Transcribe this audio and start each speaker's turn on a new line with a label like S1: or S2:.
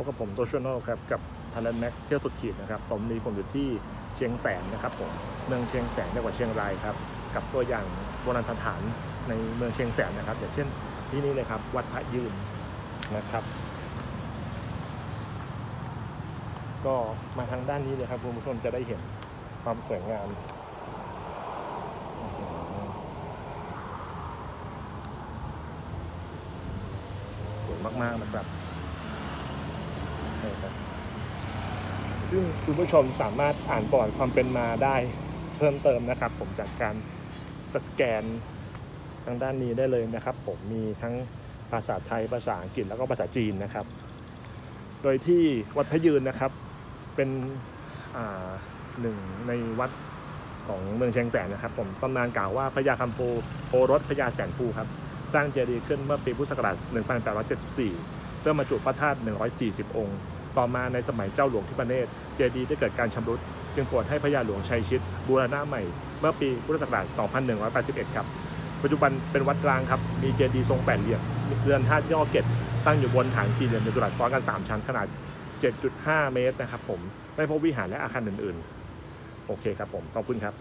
S1: บกับผมโตชโนลครับกับทารันแม็กเที่ยวสุดขีดนะครับตอนนี้ผมอยู่ที่เชียงแสนนะครับผมเมืองเชียงแสนจังหวัดเชียงรายครับกับตัวอย่างโบราณสถานในเมืองเชียงแสนนะครับ อย่างเช่นที่นี่เลยครับ วัดพระยืนนะครับ ก็มาทางด้านนี้เลยครับคุณผู้ชมจะได้เห็นความสวยงามสวยมากๆนะครับนี่ครับ ซึ่งคุณผู้ชมสามารถอ่านประวัติความเป็นมาได้เพิ่มเติมนะครับ ผมจากการสแกนทางด้านนี้ได้เลยนะครับ ผมมีทั้งภาษาไทยภาษาอังกฤษแล้วก็ภาษาจีนนะครับ โดยที่วัดพยืนนะครับเป็นหนึ่งในวัดของเมืองเชียงแสนนะครับ ผมตำนานกล่าวว่าพญาคำภูโอรสพญาแสนภูครับ สร้างเจดีย์ขึ้นเมื่อปีพุทธศักราช 1874 เพื่อมาจุพระธาตุ 140 องค์ ต่อมาในสมัยเจ้าหลวงทิพเนศเจดีย์ได้เกิดการชำรุด จึงโปรดให้พญาหลวงชัยชิดบูรณะใหม่ เมื่อปีพุทธศักราช 2181 ครับ ปัจจุบันเป็นวัดร้างครับ มีเจดีย์ทรงแปดเหลี่ยมเรือนธาตุย่อเกตตั้งอยู่บนฐานสี่เหลี่ยมจัตุรัสซ้อนกัน 3 ชั้นขนาด 7.5 เมตรนะครับผม ไม่พบวิหารและอาคารอื่นๆ โอเคครับผม ขอบคุณครับ